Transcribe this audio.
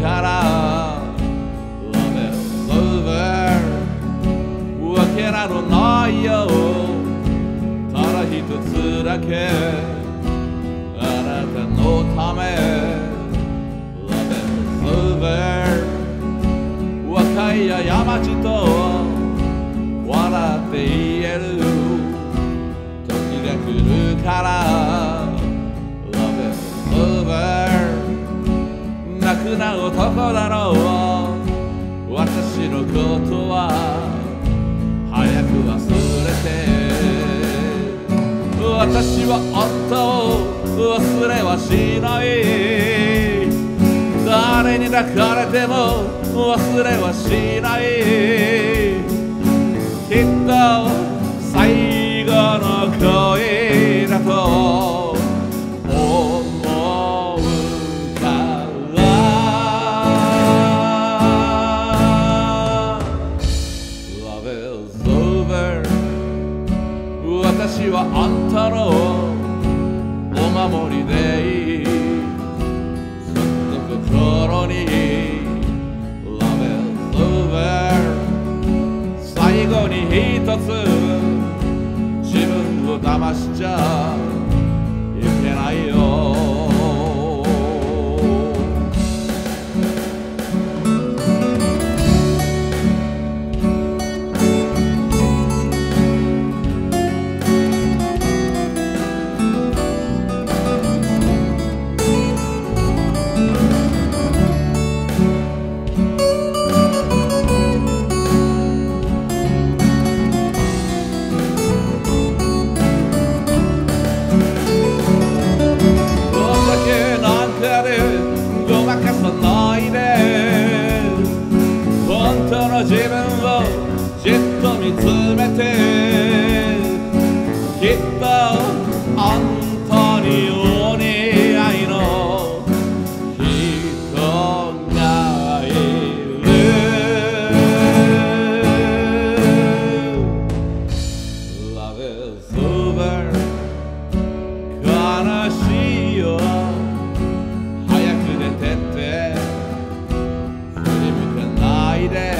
から Love is over わけなどないよただ一つだけあなたのため Love is over 若い過ちと笑って言える時が来るから。な男だろう私のことは早く忘れて私は夫を忘れはしない。誰に抱かれても忘れはしない。あんたのお守りでいい。ずっと心に Love is over 最後に一つ自分を騙しちゃう。に詰めてきっとアントニオに愛の。人がいる。Love is 悲しいよ。早く出てって。振り向かないで。